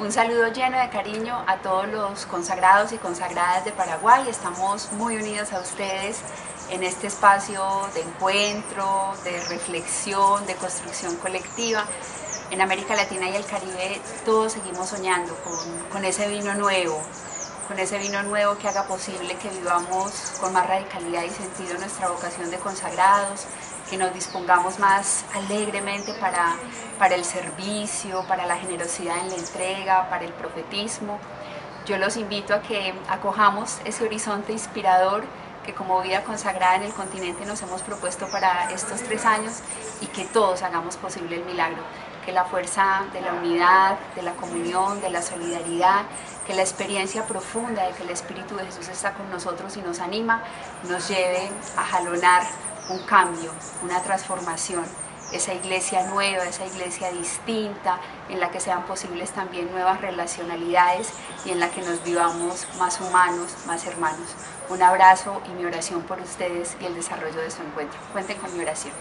Un saludo lleno de cariño a todos los consagrados y consagradas de Paraguay. Estamos muy unidos a ustedes en este espacio de encuentro, de reflexión, de construcción colectiva. En América Latina y el Caribe todos seguimos soñando con, ese vino nuevo, con ese vino nuevo que haga posible que vivamos con más radicalidad y sentido nuestra vocación de consagrados, que nos dispongamos más alegremente para, para el servicio, para la generosidad en la entrega, para el profetismo. Yo los invito a que acojamos ese horizonte inspirador que como vida consagrada en el continente nos hemos propuesto para estos tres años y que todos hagamos posible el milagro, que la fuerza de la unidad, de la comunión, de la solidaridad, que la experiencia profunda de que el Espíritu de Jesús está con nosotros y nos anima, nos lleve a jalonar un cambio, una transformación, esa iglesia nueva, esa iglesia distinta, en la que sean posibles también nuevas relacionalidades y en la que nos vivamos más humanos, más hermanos. Un abrazo y mi oración por ustedes y el desarrollo de su encuentro. Cuenten con mi oración.